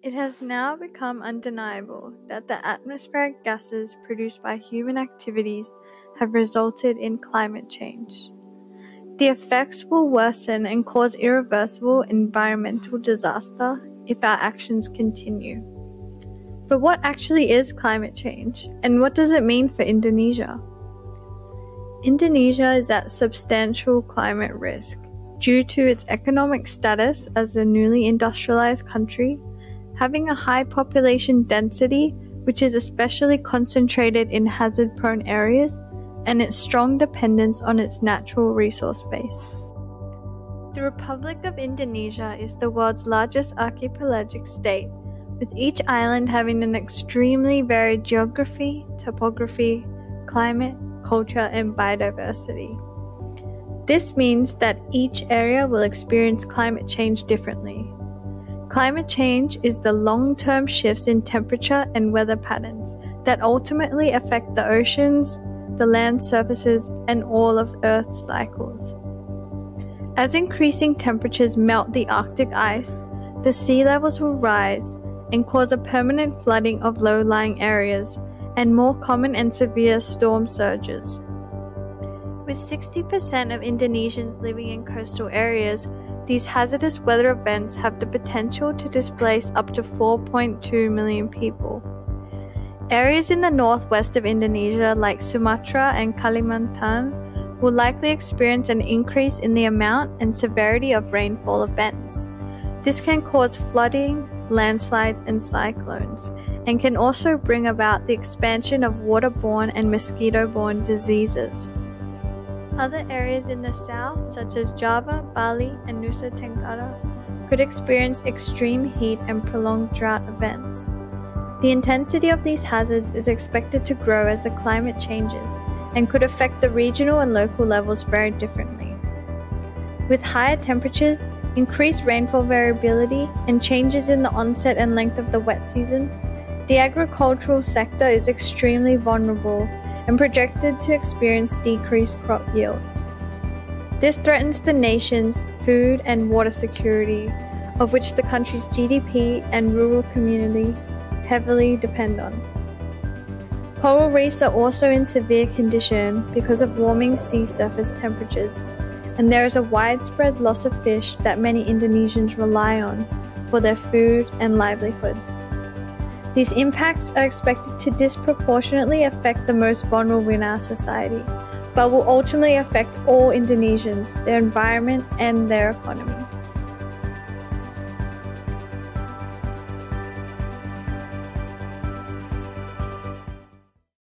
It has now become undeniable that the atmospheric gases produced by human activities have resulted in climate change. The effects will worsen and cause irreversible environmental disaster if our actions continue. But what actually is climate change, and what does it mean for Indonesia? Indonesia is at substantial climate risk due to its economic status as a newly industrialized country having a high population density, which is especially concentrated in hazard prone areas, and its strong dependence on its natural resource base. The Republic of Indonesia is the world's largest archipelagic state, with each island having an extremely varied geography, topography, climate, culture, and biodiversity. This means that each area will experience climate change differently, Climate change is the long term shifts in temperature and weather patterns that ultimately affect the oceans, the land surfaces, and all of Earth's cycles. As increasing temperatures melt the Arctic ice, the sea levels will rise and cause a permanent flooding of low lying areas and more common and severe storm surges. With 60% of Indonesians living in coastal areas, these hazardous weather events have the potential to displace up to 4.2 million people. Areas in the northwest of Indonesia, like Sumatra and Kalimantan, will likely experience an increase in the amount and severity of rainfall events. This can cause flooding, landslides, and cyclones, and can also bring about the expansion of waterborne and mosquito borne diseases. Other areas in the south, such as Java, Bali, and Nusa Tenggara, could experience extreme heat and prolonged drought events. The intensity of these hazards is expected to grow as the climate changes and could affect the regional and local levels very differently. With higher temperatures, increased rainfall variability, and changes in the onset and length of the wet season, the agricultural sector is extremely vulnerable and projected to experience decreased crop yields. This threatens the nation's food and water security, of which the country's GDP and rural community heavily depend on. Coral reefs are also in severe condition because of warming sea surface temperatures, and there is a widespread loss of fish that many Indonesians rely on for their food and livelihoods. These impacts are expected to disproportionately affect the most vulnerable in our society, but will ultimately affect all Indonesians, their environment, and their economy.